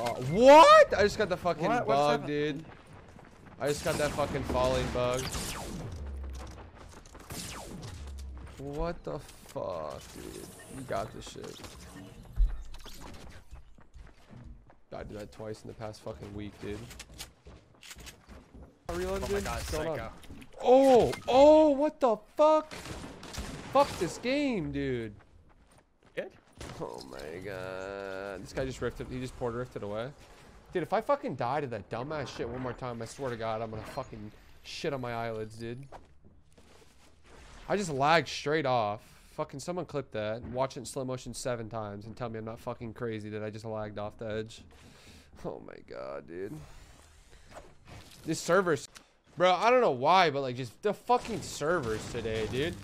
Uh, what? I just got the fucking What? Bug, dude. I just got that fucking falling bug. What the fuck, dude? You got this shit. I did that twice in the past fucking week, dude. Reloaded, Oh my god, on? psycho. Oh, oh, what the fuck? Fuck this game, dude. Oh my god. This guy just rifted, he just porter rifted away. Dude, if I fucking die to that dumbass shit one more time, I swear to god, I'm gonna fucking shit on my eyelids, dude. I just lagged straight off. Fucking someone clip that watch it in slow motion seven times and tell me I'm not fucking crazy that I just lagged off the edge. Oh my god, dude. This server's... Bro, I don't know why, but like just the fucking servers today, dude.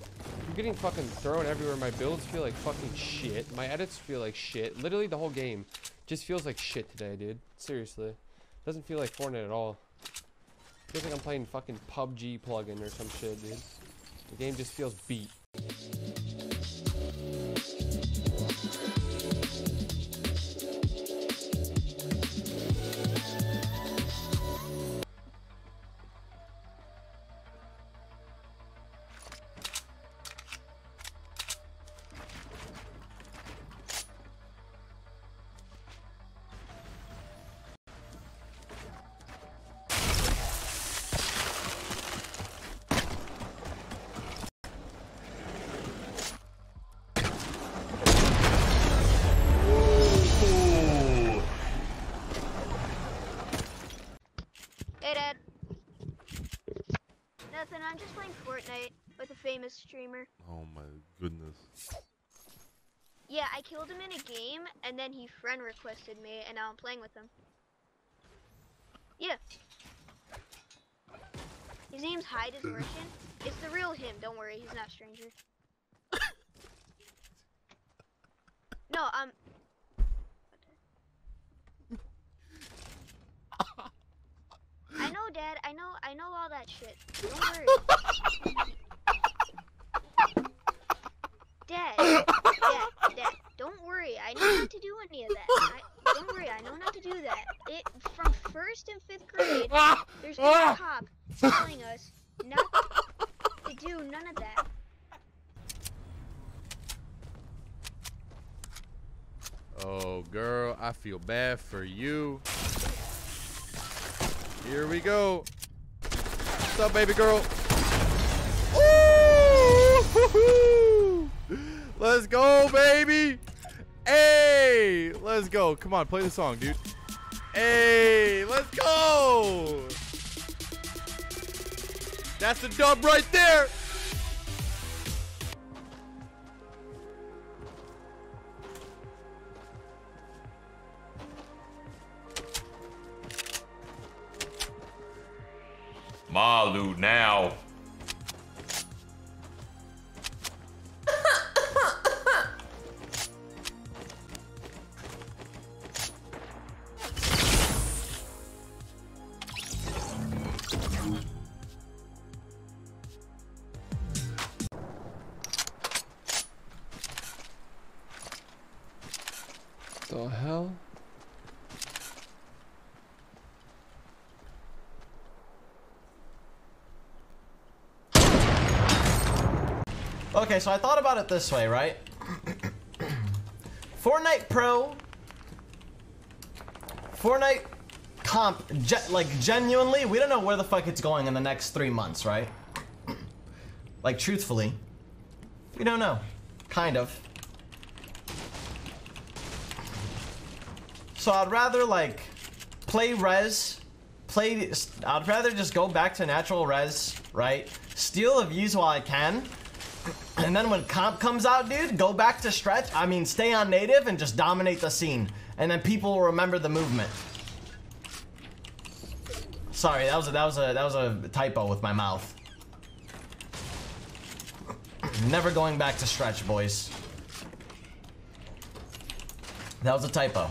Getting fucking thrown everywhere. My builds feel like fucking shit. My edits feel like shit. Literally the whole game just feels like shit today, dude. Seriously. Doesn't feel like Fortnite at all. Feels like I'm playing fucking PUBG plugin or some shit, dude. The game just feels beat. Hey, Dad. Nothing. I'm just playing Fortnite with a famous streamer. Oh my goodness. Yeah, I killed him in a game, and then he friend requested me, and now I'm playing with him. Yeah. His name's Hyde is Merchant. It's the real him. Don't worry, he's not a stranger. no, um. I know, Dad. I know. I know all that shit. Don't worry. Dad, Dad, Dad, don't worry. I know not to do any of that. I, don't worry. I know not to do that. It from first and fifth grade. There's been a ah. cop telling us not to do none of that. Oh, girl, I feel bad for you. Here we go. What's up, baby girl? Ooh. Let's go, baby. Hey, let's go. Come on, play the song, dude. Hey, let's go. That's the dub right there. The hell? Okay, so I thought about it this way, right? Fortnite Pro, Fortnite comp, ge- like genuinely, we don't know where the fuck it's going in the next three months, right? like truthfully, we don't know, kind of. So I'd rather like play res, play. I'd rather just go back to natural res, right? Steal the views while I can, and then when comp comes out, dude, go back to stretch. I mean, stay on native and just dominate the scene. And then people will remember the movement. Sorry, that was a, that was a that was a typo with my mouth. Never going back to stretch, boys. That was a typo.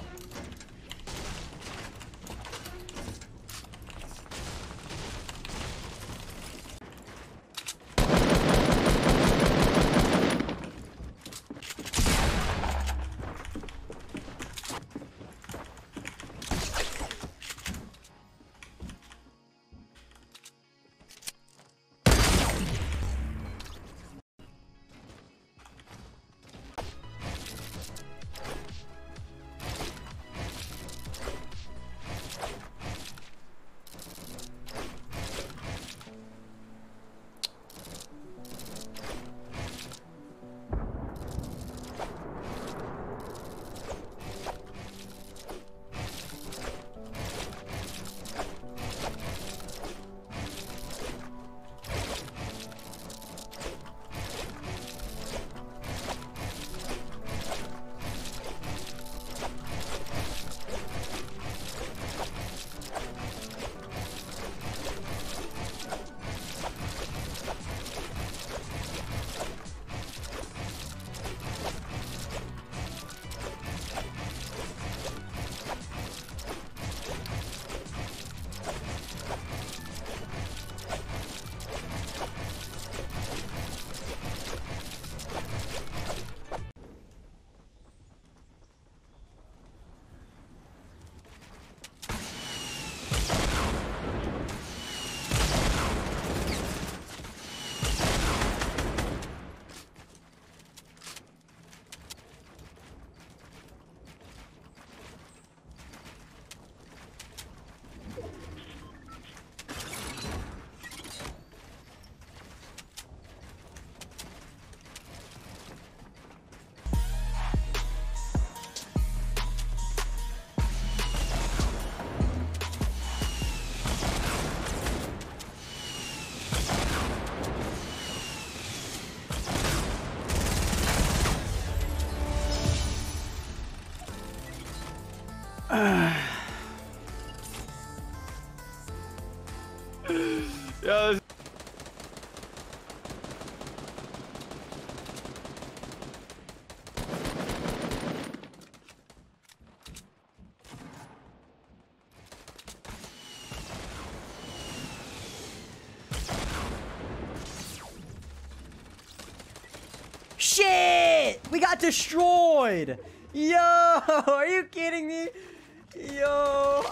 Shit! We got destroyed! Yo! Are you kidding me?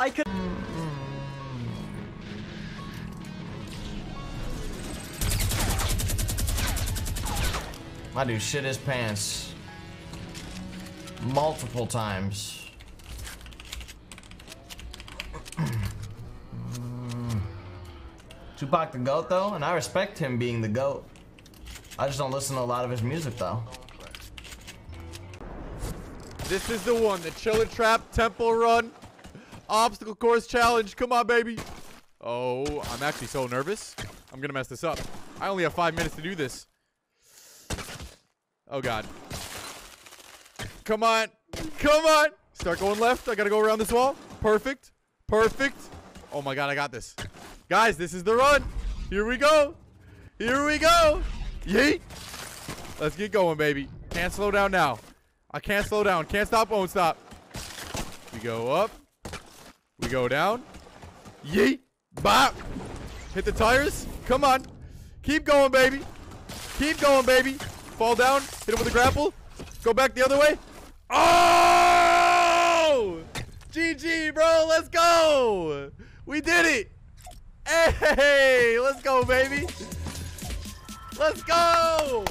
Yo! I could. My dude shit his pants. Multiple times. Tupac the GOAT though, and I respect him being the GOAT. I just don't listen to a lot of his music though. This is the one, the Chiller Trap Temple Run Obstacle Course Challenge. Come on, baby. Oh, I'm actually so nervous. I'm gonna mess this up. I only have five minutes to do this. Oh God. Come on. Come on. Start going left. I gotta go around this wall. Perfect. Perfect. Oh my God, I got this. Guys, this is the run. Here we go. Here we go. Yeet. Let's get going, baby. Can't slow down now. I can't slow down. Can't stop, won't stop. We go up. We go down. Yeet. Bop. Hit the tires. Come on. Keep going, baby. Keep going, baby. Fall down. Hit him with a grapple. Go back the other way. Oh! GG, bro. Let's go. We did it. Hey, let's go, baby. Let's go.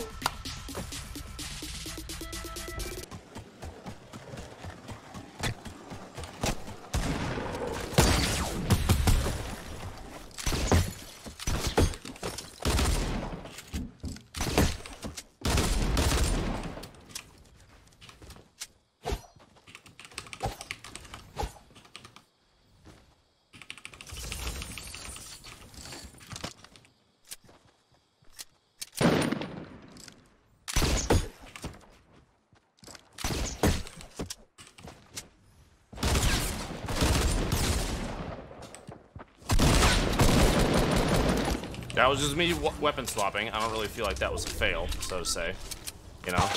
That was just me weapon swapping. I don't really feel like that was a fail, so to say. You know?